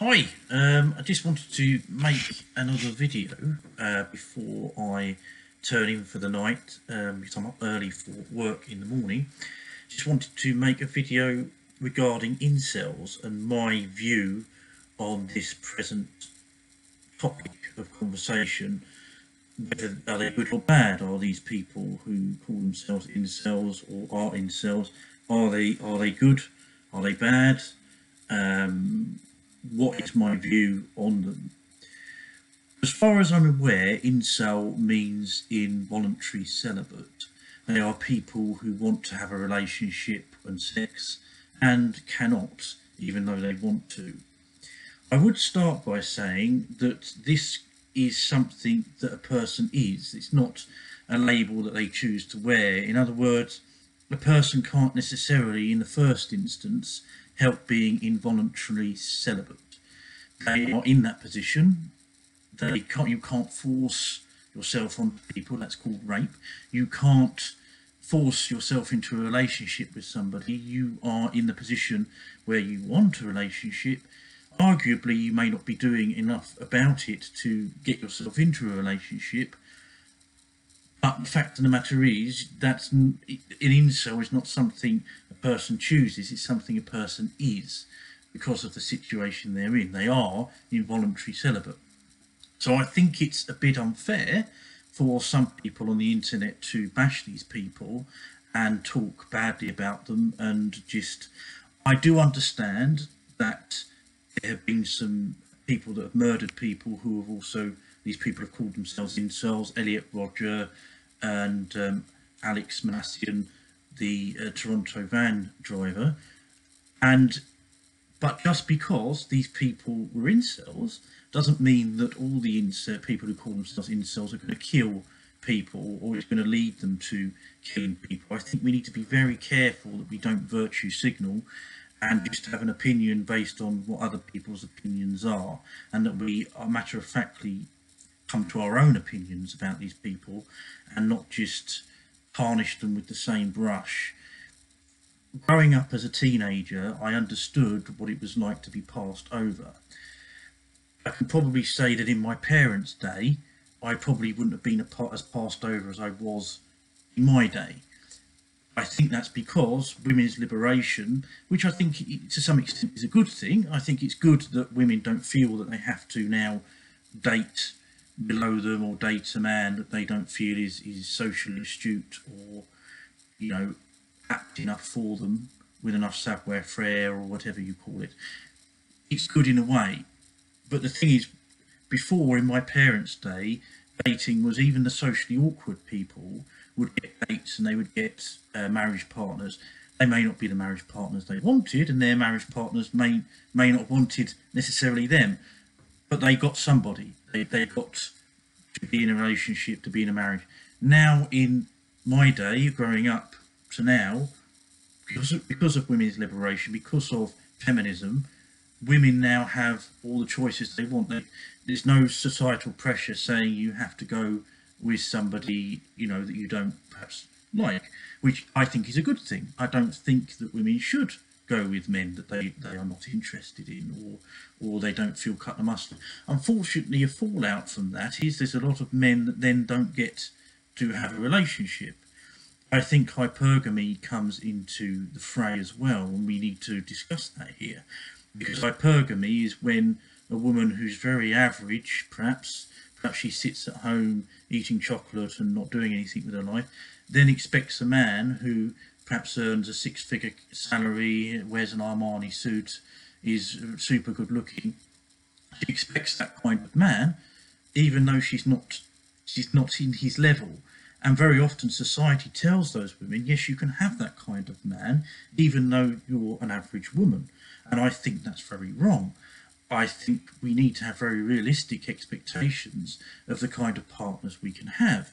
Hi, um, I just wanted to make another video uh, before I turn in for the night um, because I'm up early for work in the morning. Just wanted to make a video regarding incels and my view on this present topic of conversation. Whether are they good or bad? Are these people who call themselves incels or are incels? Are they are they good? Are they bad? Um, what is my view on them. As far as I'm aware, incel means involuntary celibate. They are people who want to have a relationship and sex and cannot, even though they want to. I would start by saying that this is something that a person is. It's not a label that they choose to wear. In other words, a person can't necessarily, in the first instance, help being involuntarily celibate. They are in that position. They can't. You can't force yourself on people. That's called rape. You can't force yourself into a relationship with somebody. You are in the position where you want a relationship. Arguably, you may not be doing enough about it to get yourself into a relationship. But the fact of the matter is, that's an incel is not something a person chooses, it's something a person is because of the situation they're in. They are involuntary celibate. So I think it's a bit unfair for some people on the internet to bash these people and talk badly about them and just I do understand that there have been some people that have murdered people who have also these people have called themselves incels, Elliot Rodger and um, Alex Minassian, the uh, Toronto van driver, and but just because these people were incels doesn't mean that all the incel people who call themselves incels are going to kill people or it's going to lead them to killing people. I think we need to be very careful that we don't virtue signal and just have an opinion based on what other people's opinions are, and that we are matter of factly come to our own opinions about these people and not just tarnished them with the same brush. Growing up as a teenager, I understood what it was like to be passed over. I can probably say that in my parents' day, I probably wouldn't have been as passed over as I was in my day. I think that's because women's liberation, which I think to some extent is a good thing. I think it's good that women don't feel that they have to now date below them or date a man that they don't feel is, is socially astute or, you know, apt enough for them with enough savoir faire or whatever you call it. It's good in a way. But the thing is, before in my parents' day, dating was even the socially awkward people would get dates and they would get uh, marriage partners. They may not be the marriage partners they wanted, and their marriage partners may may not wanted necessarily them, but they got somebody. They, they got to be in a relationship, to be in a marriage. Now, in my day, growing up to now, because of, because of women's liberation, because of feminism, women now have all the choices they want. They, there's no societal pressure saying you have to go with somebody, you know, that you don't perhaps like, which I think is a good thing. I don't think that women should go with men that they, they are not interested in or or they don't feel cut the mustard. Unfortunately, a fallout from that is there's a lot of men that then don't get to have a relationship. I think hypergamy comes into the fray as well, and we need to discuss that here. Because hypergamy is when a woman who's very average, perhaps, perhaps she sits at home eating chocolate and not doing anything with her life, then expects a man who perhaps earns a six figure salary, wears an Armani suit, is super good looking. She expects that kind of man, even though she's not she's not in his level. And very often society tells those women, yes, you can have that kind of man, even though you're an average woman. And I think that's very wrong. I think we need to have very realistic expectations of the kind of partners we can have.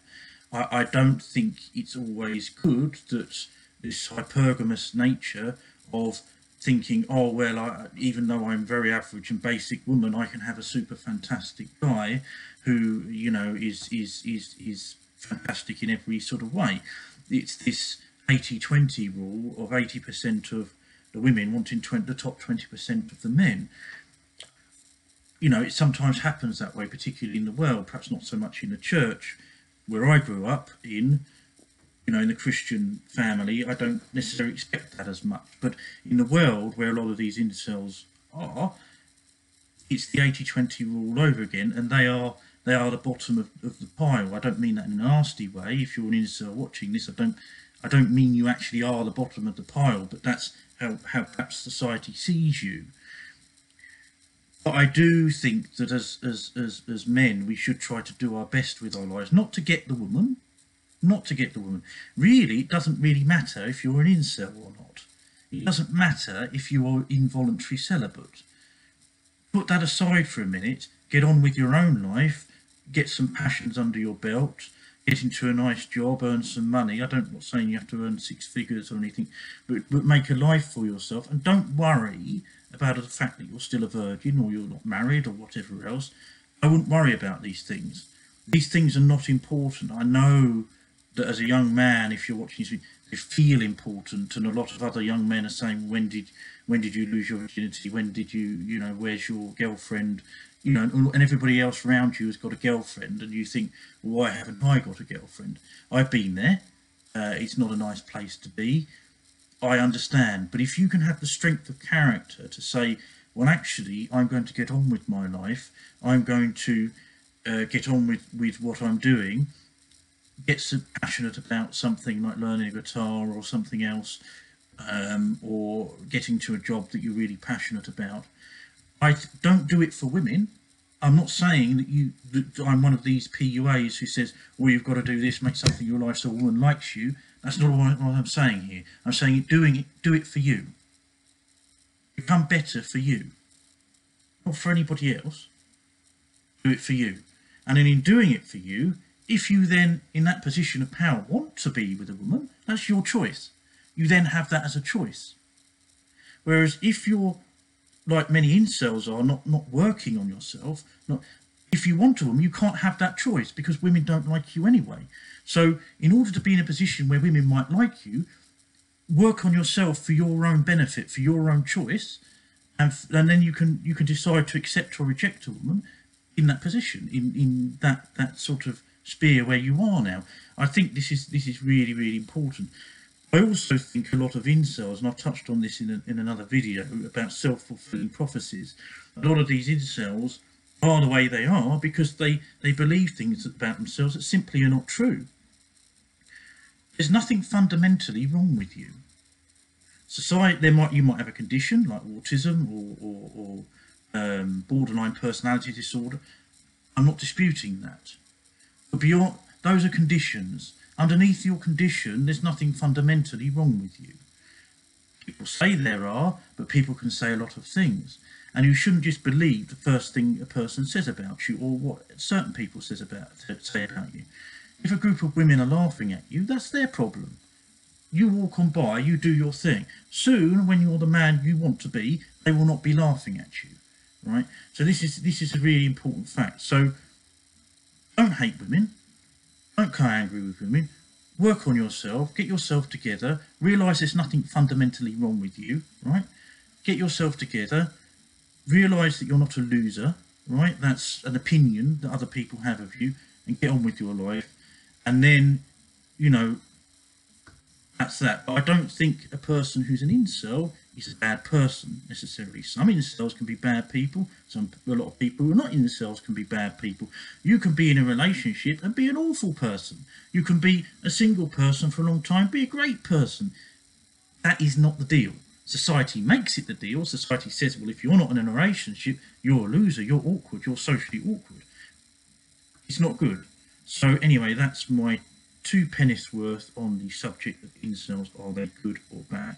I, I don't think it's always good that this hypergamous nature of thinking, oh well, I, even though I'm very average and basic woman, I can have a super fantastic guy who you know is is is is fantastic in every sort of way. It's this 80-20 rule of 80% of the women wanting 20, the top 20% of the men. you know, it sometimes happens that way, particularly in the world, perhaps not so much in the church where I grew up in, you know, in the Christian family, I don't necessarily expect that as much. But in the world where a lot of these incels are, it's the 80-20 rule over again, and they are they are the bottom of, of the pile. I don't mean that in a nasty way. If you're an incel watching this, I don't I don't mean you actually are the bottom of the pile, but that's how, how perhaps society sees you. But I do think that as, as, as, as men, we should try to do our best with our lives, not to get the woman, not to get the woman. Really, it doesn't really matter if you're an incel or not. It mm. doesn't matter if you are involuntary celibate. Put that aside for a minute, get on with your own life, get some passions under your belt, get into a nice job, earn some money. I don't, am not saying you have to earn six figures or anything, but, but make a life for yourself and don't worry about the fact that you're still a virgin or you're not married or whatever else. I wouldn't worry about these things. These things are not important. I know that as a young man, if you're watching you feel important, and a lot of other young men are saying, "When did, when did you lose your virginity? When did you, you know, where's your girlfriend? You know, and everybody else around you has got a girlfriend, and you think, well, why haven't I got a girlfriend? I've been there. Uh, it's not a nice place to be. I understand, but if you can have the strength of character to say, well, actually, I'm going to get on with my life. I'm going to uh, get on with with what I'm doing get passionate about something like learning a guitar or something else, um, or getting to a job that you're really passionate about, I don't do it for women. I'm not saying that you that I'm one of these PUAs who says, "Well, you've got to do this, make something your life so a woman likes you." That's not what I'm saying here. I'm saying doing it, do it for you. Become better for you, not for anybody else. Do it for you, and then in doing it for you, if you then, in that position of power, want to be with a woman, that's your choice. You then have that as a choice. Whereas if you're, like many incels are, not, not working on yourself, not, if you want a woman, you can't have that choice because women don't like you anyway. So in order to be in a position where women might like you, work on yourself for your own benefit, for your own choice, and, and then you can you can decide to accept or reject a woman in that position, in, in that, that sort of sphere where you are now. I think this is this is really really important. I also think a lot of incels, and I've touched on this in, a, in another video about self-fulfilling prophecies. A lot of these incels are the way they are because they they believe things about themselves that simply are not true. There's nothing fundamentally wrong with you. Society, there might you might have a condition like autism or, or, or um, borderline personality disorder. I'm not disputing that. But beyond those are conditions. Underneath your condition, there's nothing fundamentally wrong with you. People say there are, but people can say a lot of things. And you shouldn't just believe the first thing a person says about you or what certain people says about say about you. If a group of women are laughing at you, that's their problem. You walk on by, you do your thing. Soon, when you're the man you want to be, they will not be laughing at you. Right? So this is this is a really important fact. So don't hate women. Don't get angry with women. Work on yourself. Get yourself together. Realise there's nothing fundamentally wrong with you, right? Get yourself together. Realise that you're not a loser, right? That's an opinion that other people have of you, and get on with your life. And then, you know, that's that. But I don't think a person who's an incel is a bad person necessarily. Some incels can be bad people. Some a lot of people who are not incels can be bad people. You can be in a relationship and be an awful person. You can be a single person for a long time, be a great person. That is not the deal. Society makes it the deal. Society says, well, if you're not in a relationship, you're a loser, you're awkward, you're socially awkward. It's not good. So anyway, that's my two pennies worth on the subject of incels. Are they good or bad?